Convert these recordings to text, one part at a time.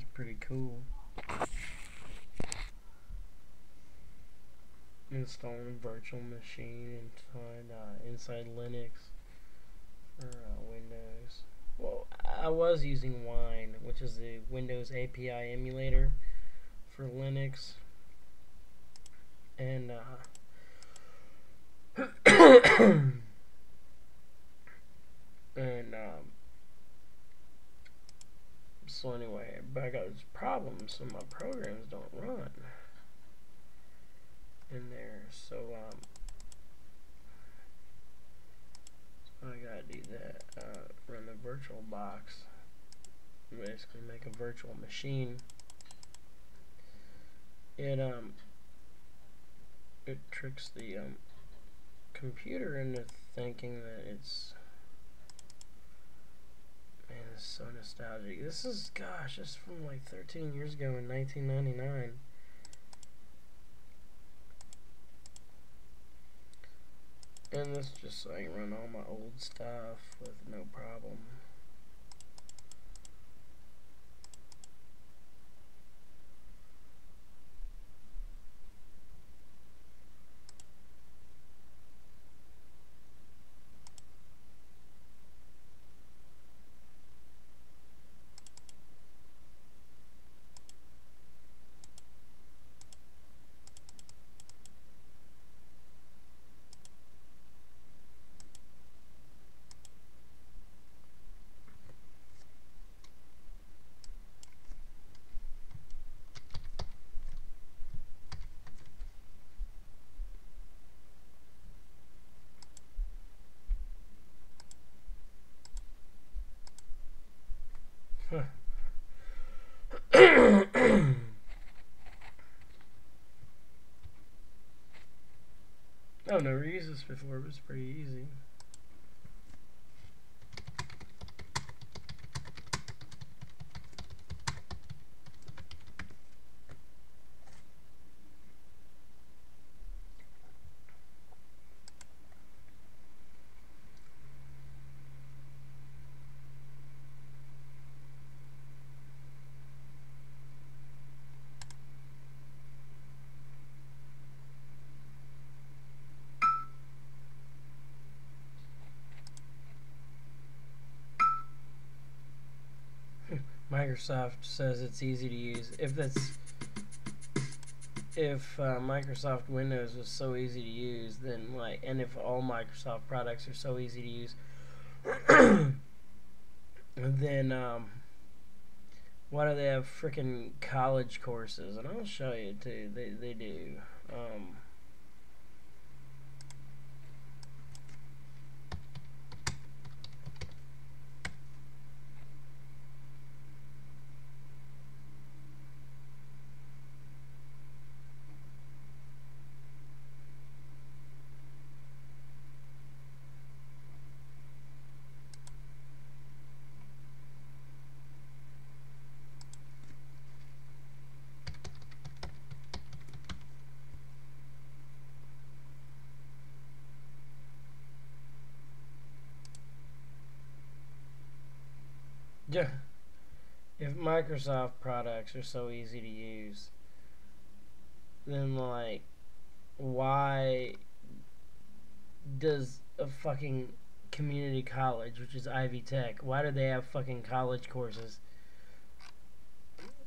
It's pretty cool. Installing virtual machine inside uh, inside Linux for uh, Windows. Well, I was using Wine, which is the Windows API emulator for Linux, and uh, and um, so anyway, but I got this problem, so my programs don't run in there. So um, so I gotta do that. Uh, run the virtual box. Basically, make a virtual machine. It um, it tricks the um computer into thinking that it's man, it's so nostalgic. This is gosh, this is from like 13 years ago in 1999. And this just can run all my old stuff with no problem. Never used this before, but was pretty easy. Microsoft says it's easy to use. If that's if uh, Microsoft Windows was so easy to use, then like, and if all Microsoft products are so easy to use, then um, why do they have freaking college courses? And I'll show you too. They they do. Um, Yeah. If Microsoft products are so easy to use, then like, why does a fucking community college, which is Ivy Tech, why do they have fucking college courses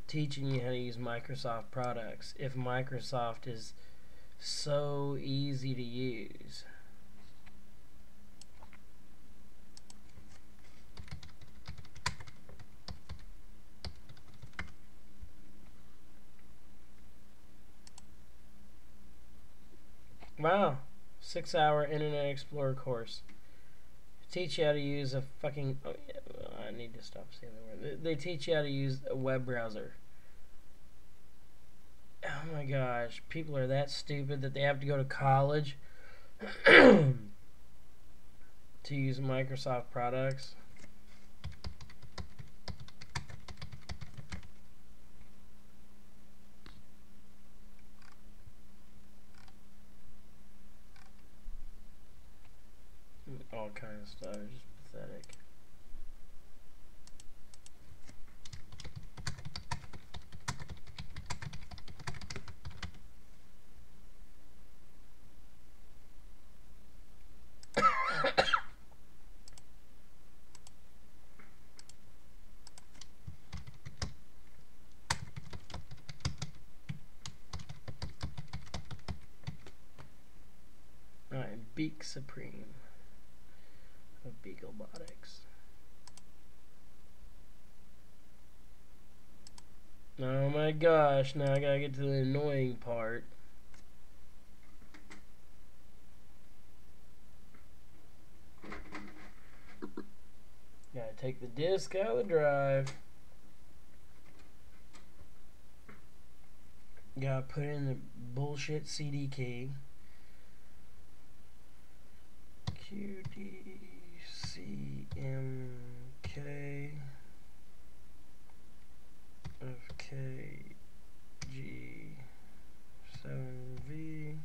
teaching you how to use Microsoft products if Microsoft is so easy to use? Oh, wow. Six hour Internet Explorer course. teach you how to use a fucking. Oh, yeah, well, I need to stop saying the word. They teach you how to use a web browser. Oh my gosh. People are that stupid that they have to go to college to use Microsoft products. all kind of stuff. It's just pathetic. Beak Supreme of Beaklebotix. Oh my gosh, now I gotta get to the annoying part. Gotta take the disc out of the drive. Gotta put in the bullshit CD key. QDCMK of KG7V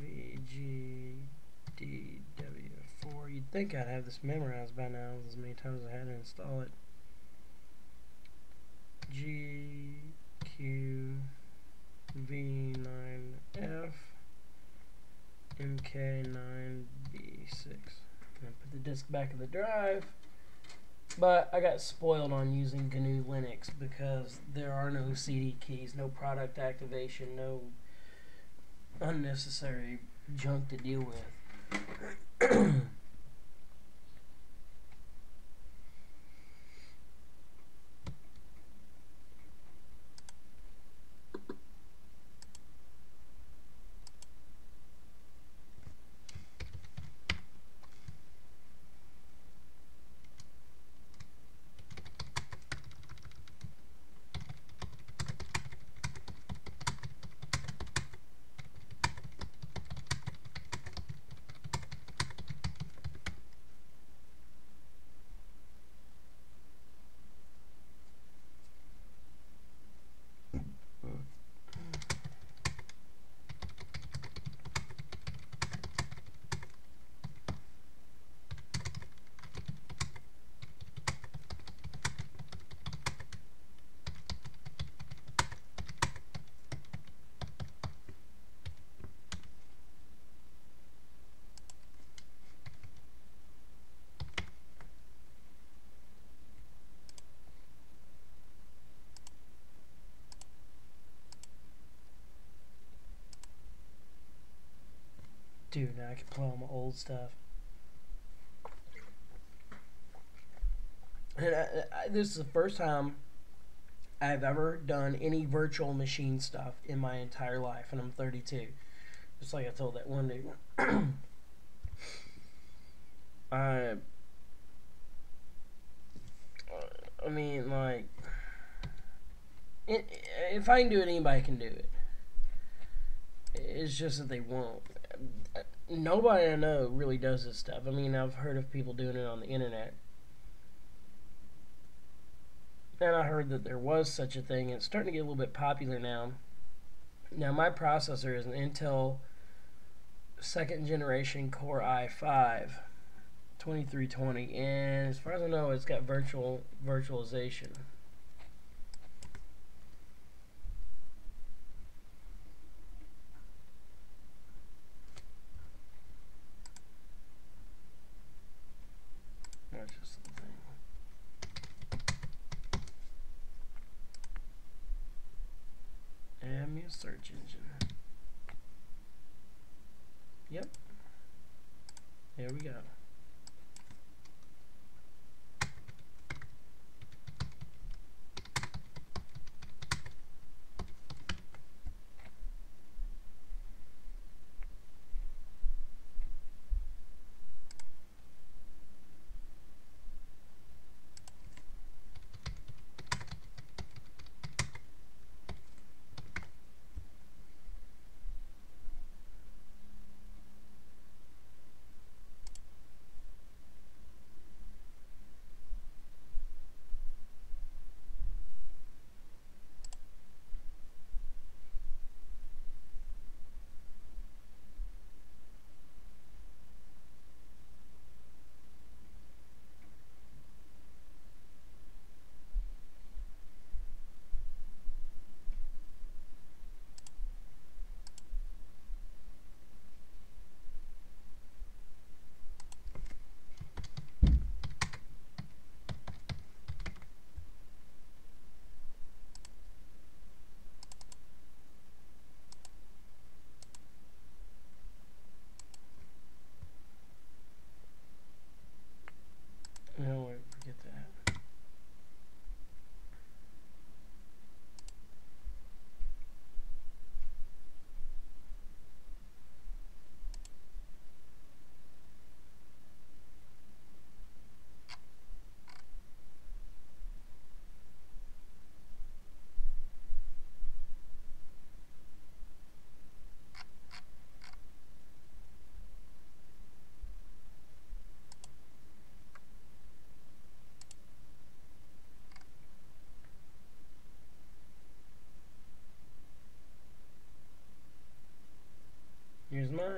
VGDW4. You'd think I'd have this memorized by now as many times as I had to install it. GQV9F MK9B6. And put the disk back in the drive. But I got spoiled on using GNU Linux because there are no CD keys, no product activation, no unnecessary junk to deal with. Dude, now I can play all my old stuff. And I, I, this is the first time I've ever done any virtual machine stuff in my entire life, and I'm 32. Just like I told that one dude. I, I mean, like, if I can do it, anybody can do it. It's just that they won't nobody I know really does this stuff. I mean, I've heard of people doing it on the internet. And I heard that there was such a thing, it's starting to get a little bit popular now. Now, my processor is an Intel second generation Core i5 2320, and as far as I know, it's got virtual virtualization.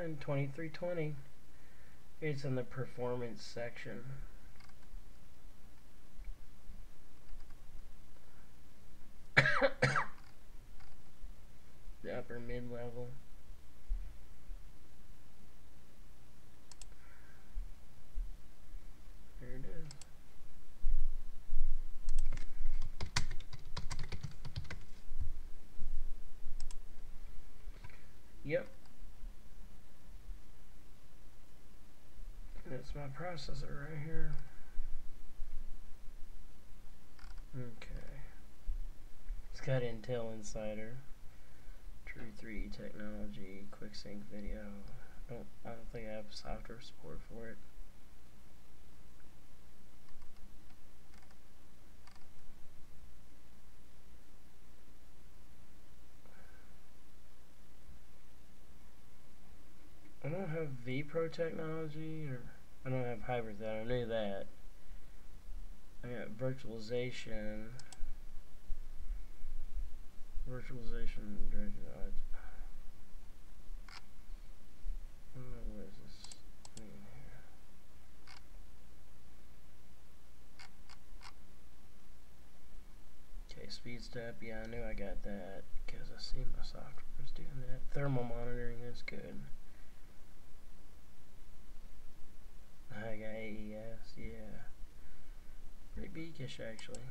Find 2320. It's in the performance section. the upper mid level. There it is. Yep. That's my processor right here. Okay. It's got Intel Insider, True 3D technology, QuickSync video. I don't I don't think I have software support for it. I don't have vPro technology, or I don't have that. I knew that. I got virtualization. Virtualization directed odds. Okay, speed step. Yeah, I knew I got that because I see my software was doing that. Thermal monitoring is good. I got AES, yeah. Pretty beakish actually.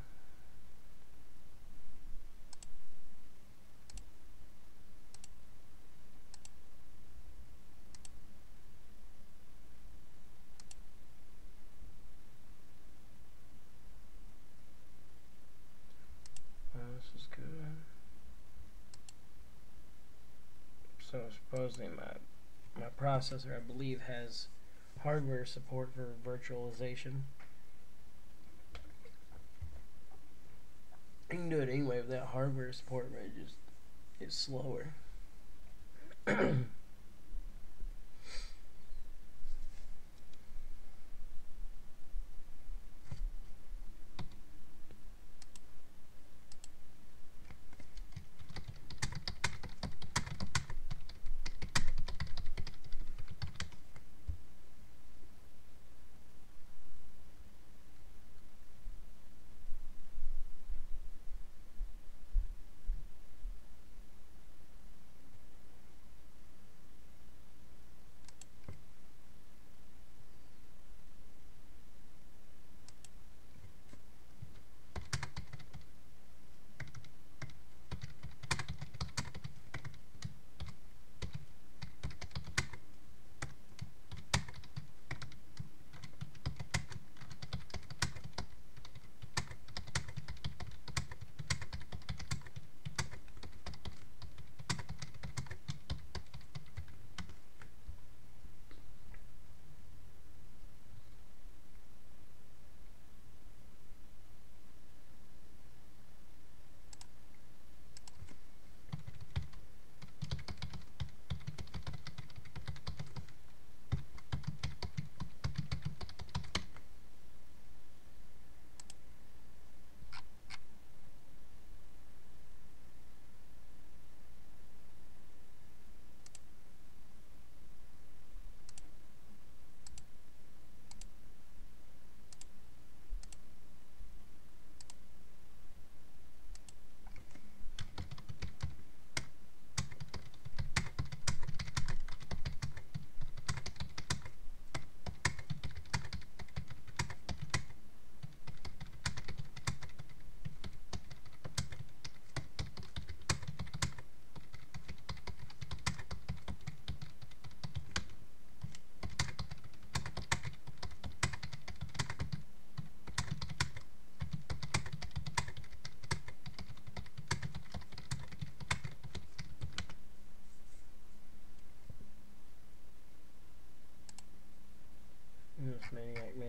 Oh. So supposedly my my processor I believe has hardware support for virtualization. You can do it anyway without hardware support, but it just it's slower.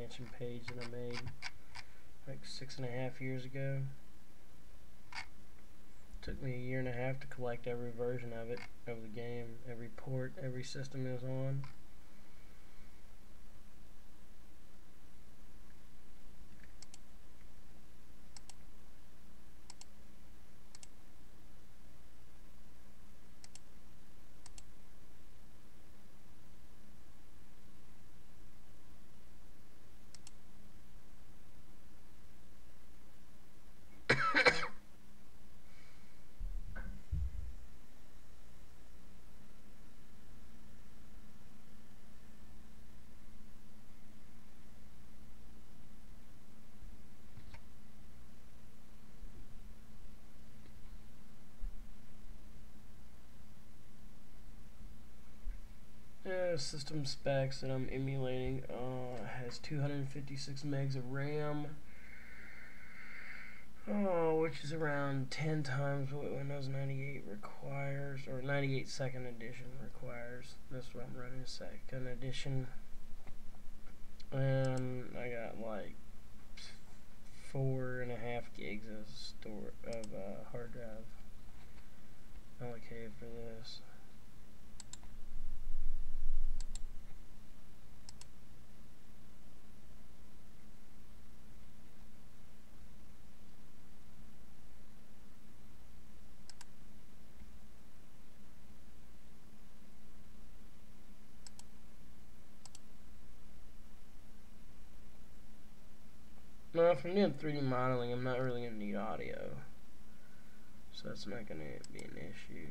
Mansion page that I made like six and a half years ago. Took me a year and a half to collect every version of it, of the game, every port, every system it was on. System specs that I'm emulating uh, has 256 megs of RAM. Oh, which is around 10 times what Windows 98 requires, or 98 second edition requires. That's what I'm running second edition. And I got like four and a half gigs of store of uh, hard drive allocated for this. If I'm doing 3D modeling, I'm not really going to need audio. So that's not going to be an issue.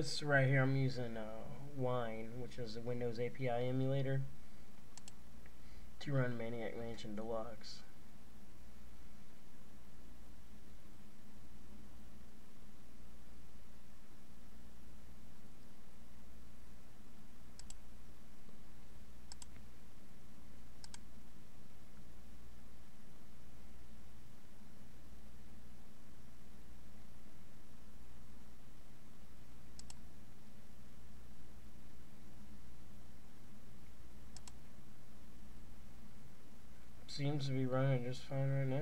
This right here, I'm using uh, Wine, which is a Windows API emulator, to run Maniac Mansion Deluxe. Seems to be running just fine right now.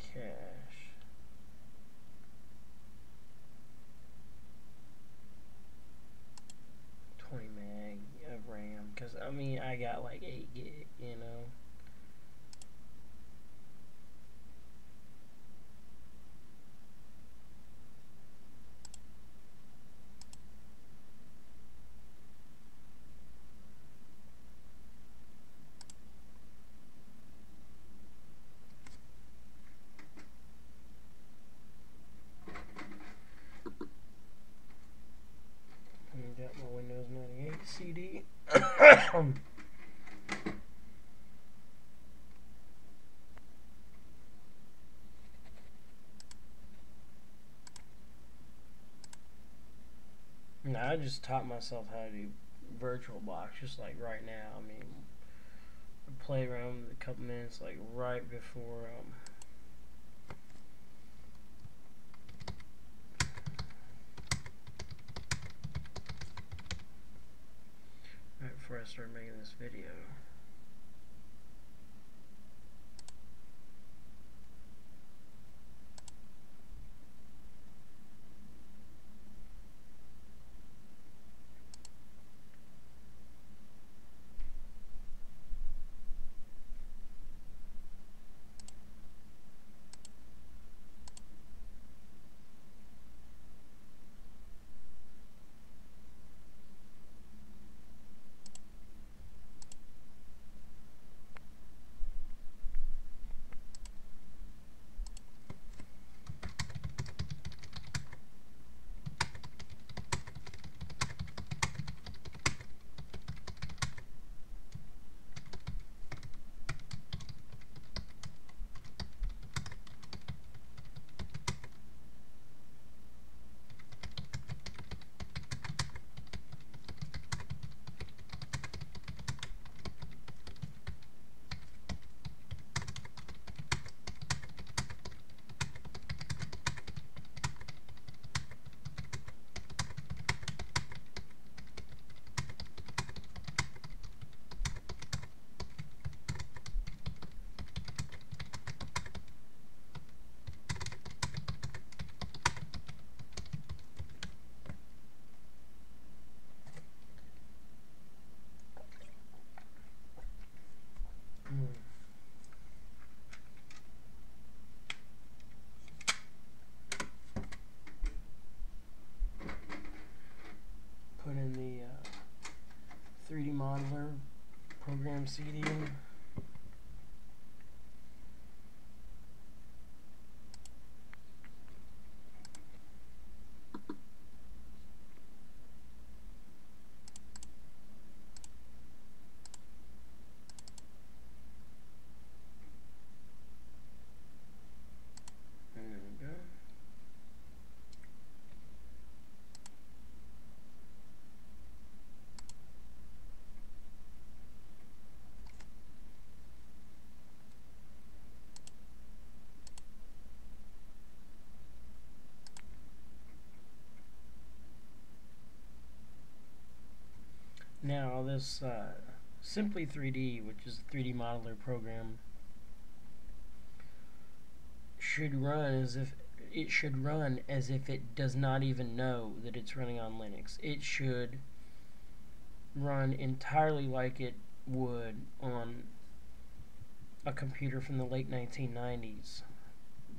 Cache. Twenty meg of RAM, cause I mean I got like eight gig, you know. Got my Windows 98 CD. I just taught myself how to do VirtualBox just like right now. I mean, I play around with a couple minutes like right before um, right before I started making this video. Program CD. There we go. Now this uh, Simply 3D, which is a 3D modeler program, should run as if it should run as if it does not even know that it's running on Linux. It should run entirely like it would on a computer from the late 1990s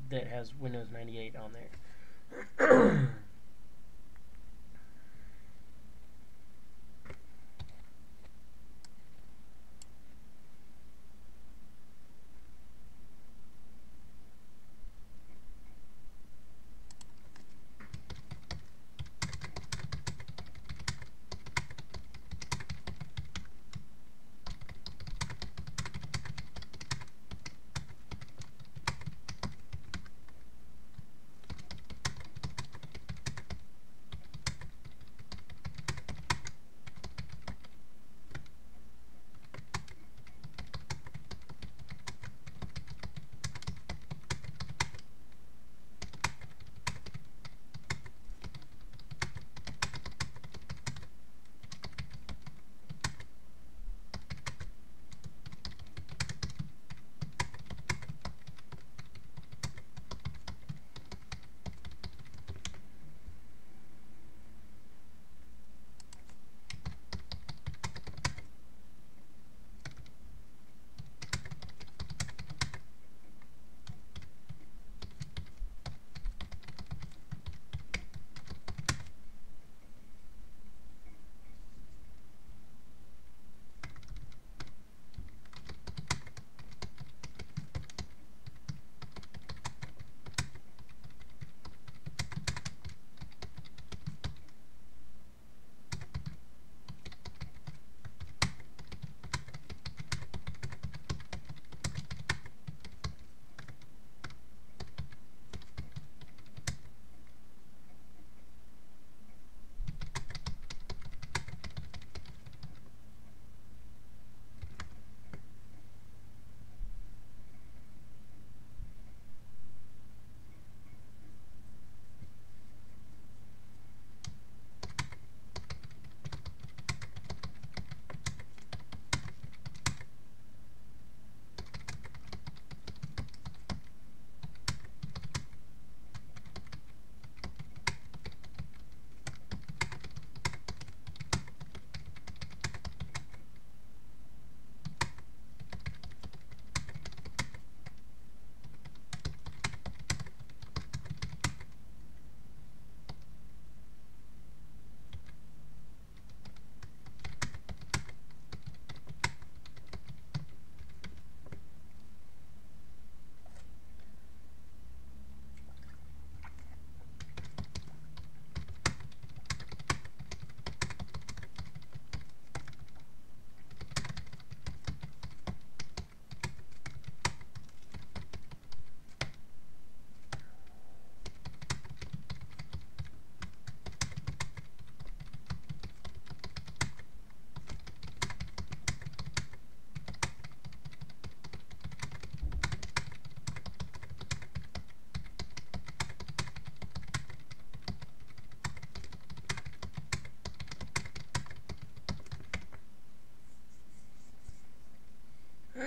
that has Windows 98 on there.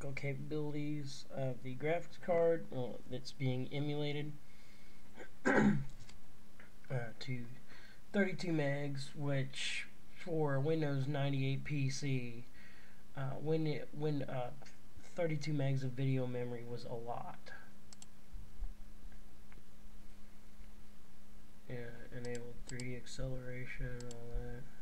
graphical capabilities of the graphics card well, that's being emulated uh, to 32 megs, which for Windows 98 PC, uh, when it when uh, 32 megs of video memory was a lot. Yeah, enabled 3D acceleration, all that.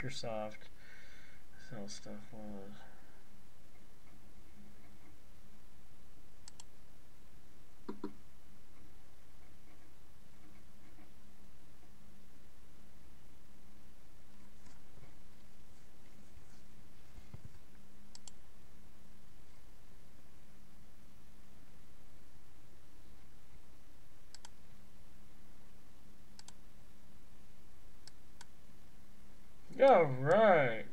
Microsoft. Sell stuff was. All right.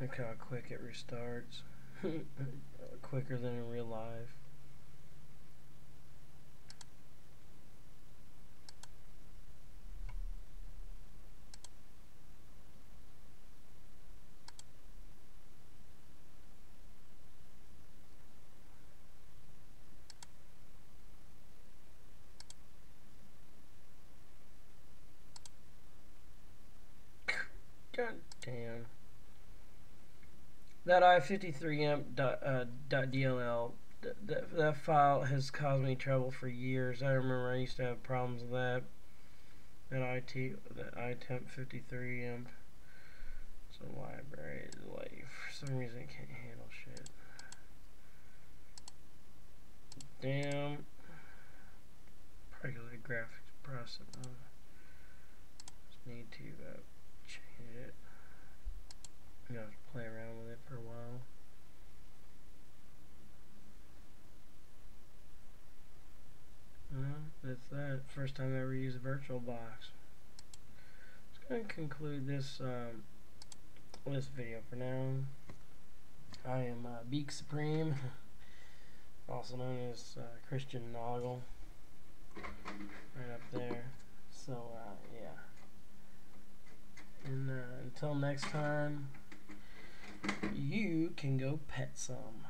Look how quick it restarts. Quicker than in real life. God damn. That i53amp dot, uh, that, that file has caused me trouble for years. I remember I used to have problems with that. That IT, that itemp 53 amp. It's a library. Like, for some reason it can't handle shit. Damn. Probably the graphics processor. Just need to, uh, change it. Gonna play around with it for a while. Well, that's that. First time I ever used VirtualBox. Just gonna conclude this um, this video for now. I am uh, Beak Supreme, also known as uh, Kristian Naugle, right up there. So uh, yeah. And uh, until next time, you can go pet some.